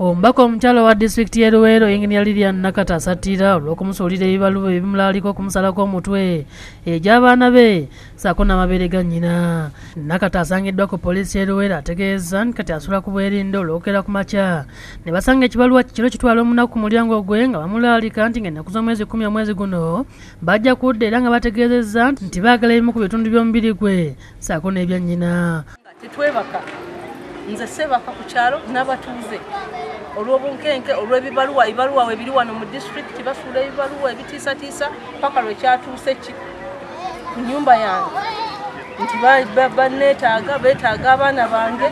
omubaka omukyalo wa disitulikiti y'e luweero yinginiya lilian nakata asattira olw'okumusuulira ebibaluwa ebimulaaliko okumusalako omutwe egy'abaana be saako n'amabeere ga nnyina. Nakata asangiddwa ku poliisi y'e luweero ategeeza nti kati asula ku bwerinde olwokera ku makya. Ne basanga ekibaluwa kiro kitwala omunaku ku mulyango gwe nga bamulaalika nti ng'ennaku z'omwezi kumi omwezi guno bajja kudda era nga bategeezezza nti baagala ebimu ku bitundu by'omubiri gwe saako n'ebya nnyina. Tetwebaka nze sebaka ku kyalo n'abatuuze. Olw'obunkenke olw'ebibaluwa ebibaluwa we biri wano mu disitulikiti basuula ebibaluwa ebitiisatiisa paka lwekyatuuse ki? Ku nyumba yange. Nti baneetaaga beetaaga abaana bange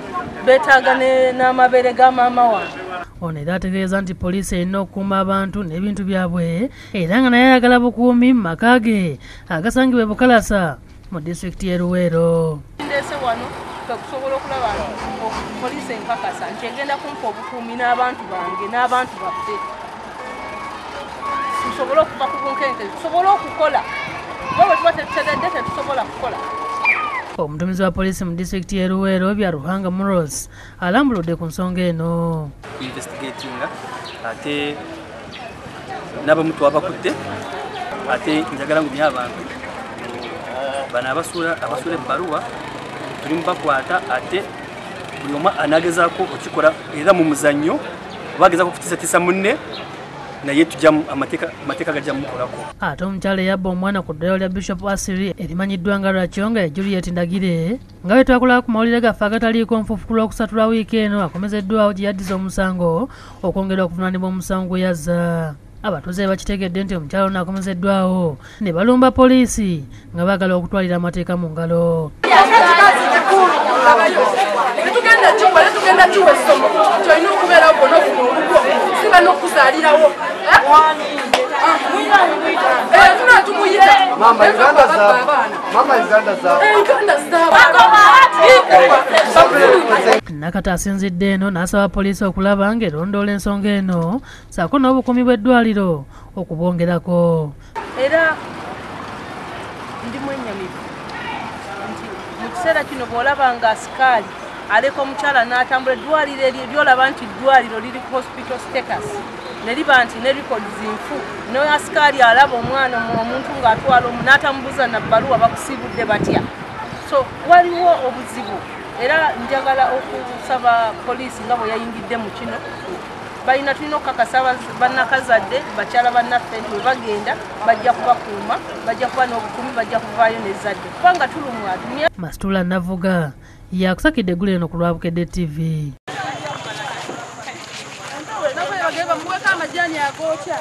beetaaga n'amabeere ga maama wange. Ono era ategeeza nti poliisi erina okukuuma abantu n'ebintu byabwe era nga naye ayagala bukuumi mu maka ge agasangibwa e bukalasa mu disitulikiti y'e luweero. Ndeese wano kusobola okulaba nti poliisi enkakasa nti egenda kumpa obukuumi n'abantu bange n'abantu baffe. Tusobole okuva ku bunkenke tusobole okukola. Nga bwe tuba tetutegedde tetusobola kukola. Omuduumizi wa poliisi mu disitulikiti y'e luweero bya ruhanga muros alambuludde ku nsonga eno. Investigatinga ate n'abamu twabakudde ate njagala ngumya abantu. Bano abasuula abasuula ebbaluwa tulimu bakwata ate buli omu anagezaako okikola era mu muzannyo oba agezaako okutiisatiisa munne naye tujjamu amateeka gajja mukolako ate omukyala eyabba omwana ku ddwaliro lya bishop asiri erimanyiddwa nga lwakyo nga ye juliet ndagire nga bwe twakulaba ku mawulire gaffe agataliiko nfuufu ku lwokusatu lwa wiiki eno akomezeddwawo gye yaddiza omusango okwongera okuvunaanibwa omusango gwe yazza. Abatuuze bakitegedde nti omukyala ono akomezeddwawo ne balumba poliisi nga baagala okutwalira amateeka mu ngalo siba n'okuzaalirawo tuna zaabwe nakati asinzidde eno n'asaba poliisi okulaba ng'erondoola ensonga eno saako n'obukuumi bw'eddwaliro okubwongerako era ndi mwenyamivu nti mu kiseera kino bw'olaba nga asikaali aleka omukyala n'atambula eddwaliro eryo byolaba nti eddwaliro liri ku hospital status. Ne liba nti ne records nfu. Ne asikaali alaba omwana omuntu ng'atwala omu n'atamubuza na bbaluwa bakusiibudde batya. So waliwo obuzibu. Era njagala okusaba poliisi nga bwe yayingidde mu kino. Balina tulina okukakasa bannakazadde bakyala bannaffe nti bwe bagenda bajja kubakuuma bajja kuba n'obukumi bajja kuvaayo nezadde kubanga tulumwa masitula navuga yakusakidde eggulu eno ku lwabukedde tv bamuweko amajaani agookya